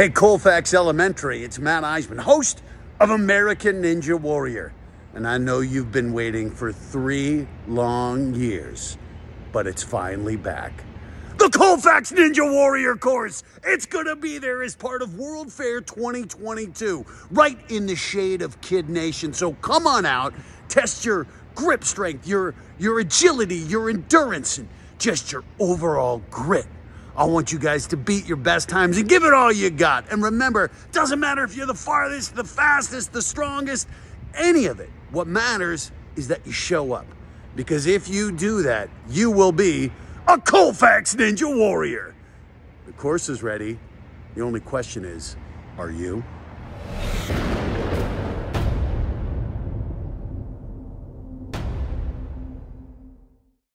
Hey, Colfax Elementary, it's Matt Iseman, host of American Ninja Warrior. And I know you've been waiting for three long years, but it's finally back. The Colfax Ninja Warrior course. It's gonna be there as part of World Fair 2022, right in the shade of Kid Nation. So come on out, test your grip strength, your your agility, your endurance, and just your overall grit. I want you guys to beat your best times and give it all you got. And remember, doesn't matter if you're the farthest, the fastest, the strongest, any of it. What matters is that you show up. Because if you do that, you will be a Colfax Ninja Warrior. The course is ready. The only question is, are you?